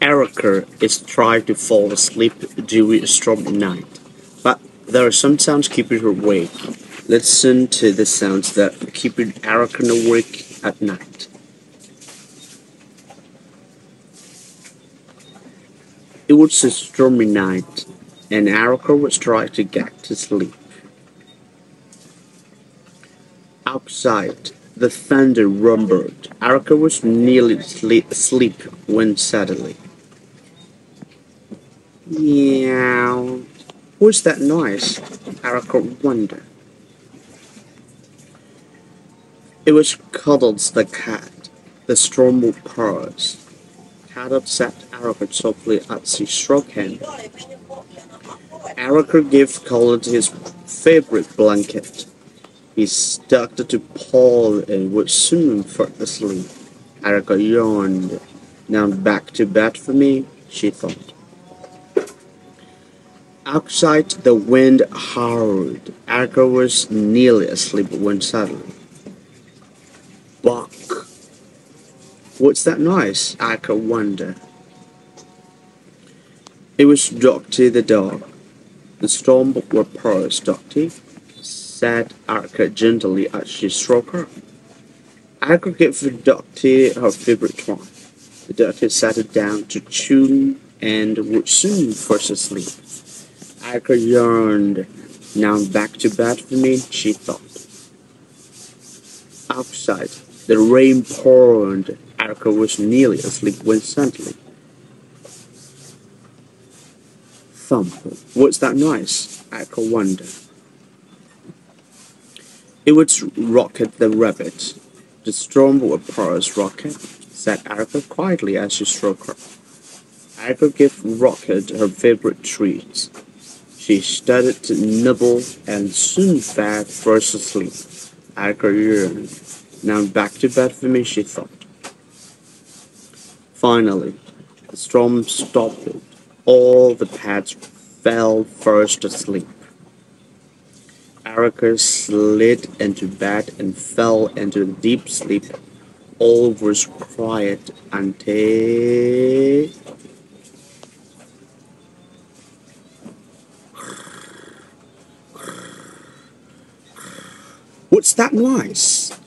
Erica is trying to fall asleep during a stormy night, but there are some sounds keeping her awake. Listen to the sounds that keep Erica awake at night. It was a stormy night, and Erica was trying to get to sleep. Outside, the thunder rumbled. Erica was nearly asleep when suddenly. Meow. What's that noise? Erica wondered. It was Cuddles the cat. The storm would purrs. Cuddles sat Erica softly as she stroked him. Erica gave Cuddles his favorite blanket. He stuck to Paul and would soon fall asleep. Erica yawned. Now back to bed for me, she thought. Outside, the wind howled. Erica was nearly asleep when suddenly Buck. What's that noise? Erica wondered. It was Dotty the dog. The storm were purrs, Dotty, said Erica gently as she stroked her. Erica gave Dotty her favorite toy. The Dotty sat down to chew and would soon fall asleep. Erica yawned. Now back to bed for me, she thought. Outside, the rain poured. Erica was nearly asleep when suddenly. Thump. What's that noise? Erica wondered. It was Rocket the rabbit. The storm will pass Rocket, said Erica quietly as she stroked her. Erica gave Rocket her favorite treats. She started to nibble and soon fell fast asleep. Yearned. Now back to bed for me, she thought. Finally, the storm stopped. All the pets fell fast asleep. Erica slid into bed and fell into a deep sleep. All was quiet until... What's that noise?